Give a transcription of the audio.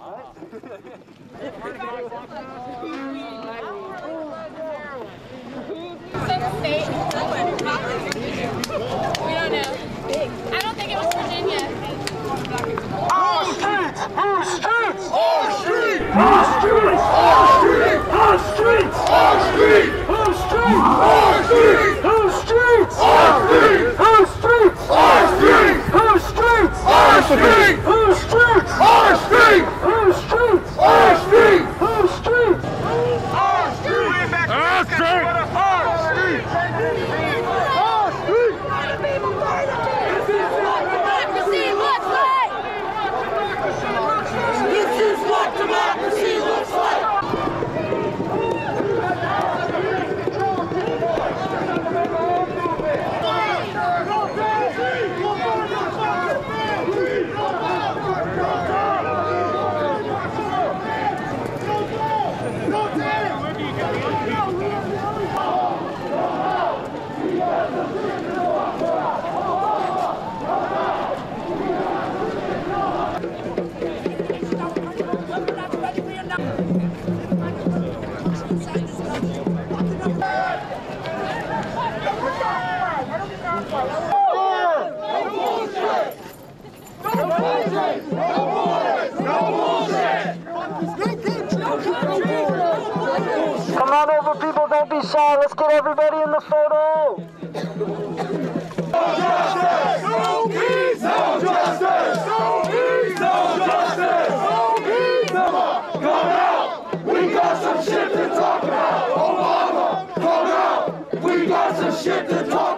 We don't know. I don't think it was Virginia. All streets! All streets! All streets! All streets! All streets! All streets! Come on over, people. Don't be shy. Let's get everybody in the photo. got some shit to talk